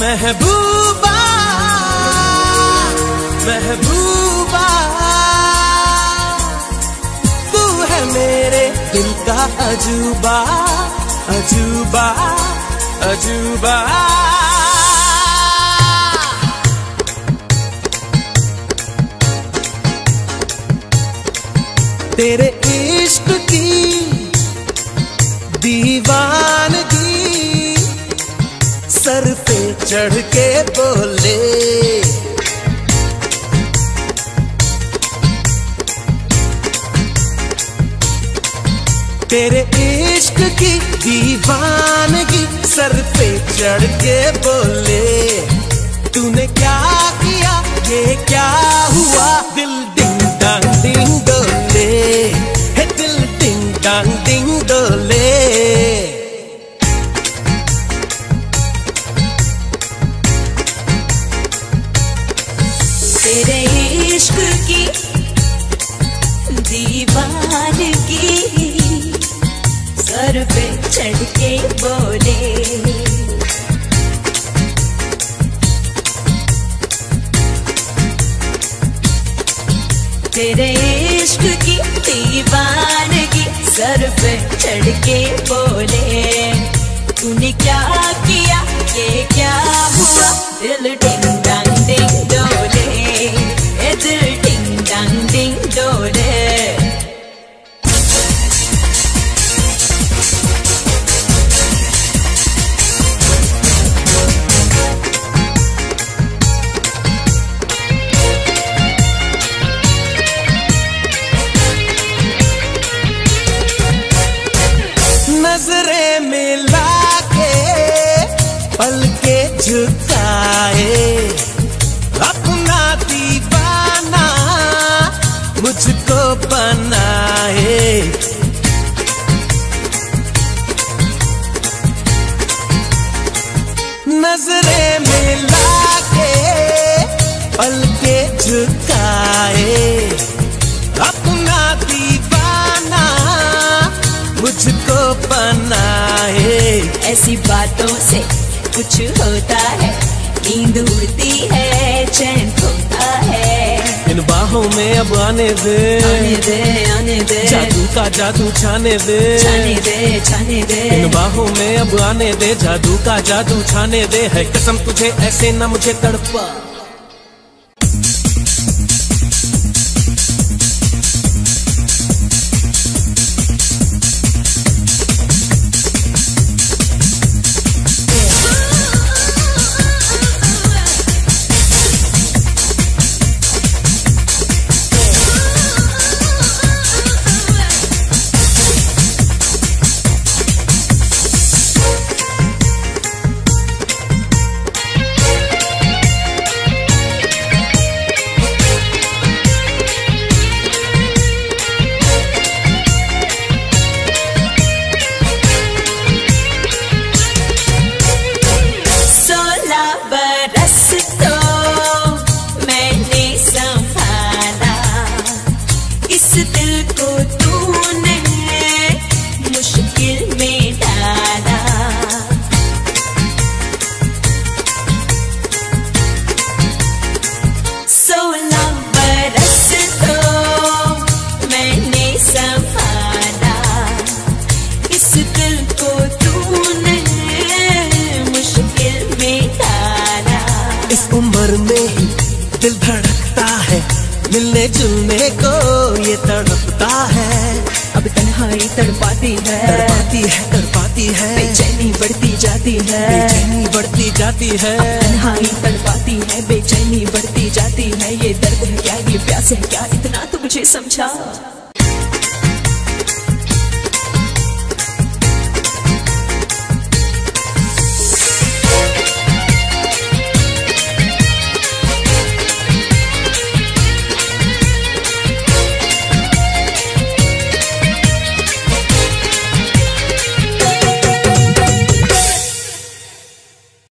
महबूबा महबूबा तू है मेरे दिल का अजूबा अजूबा अजूबा। तेरे चढ़ के बोले। तेरे इश्क की दीवानगी सर पे चढ़ के बोले। तूने क्या किया? ये क्या हुआ? दिल तेरे इश्क की दीवानगी सर पे चढ़ के बोले। तेरे इश्क की दीवानगी सर पे चढ़ के बोले। तूने क्या किया? ये क्या हुआ? दिल डिंग के झुकाए अपना दीवाना मुझको बनाए। नज़रें मिला के पल के झुकाए। अपना दीवाना मुझको बनाए। ऐसी बातों से कुछ होता है। नींद उड़ती है चैन खोता है। इन बाहों में अब आने दे। आने दे आने दे। जादू का जादू छाने दे। छाने दे छाने दे। इन बाहों में अब आने दे। जादू का जादू छाने दे। है कसम तुझे ऐसे ना मुझे तड़पा। इस में ही दिल धड़कता है। मिलने जुलने को ये तड़पता है। अब तन्हाई तड़पाती है। तड़पाती है तड़पाती है। बेचैनी बढ़ती जाती है। बेचैनी बढ़ती जाती है। तन्हाई तड़पाती है बेचैनी बढ़ती जाती है। ये दर्द है क्या ये प्यास है क्या? इतना तो मुझे समझा।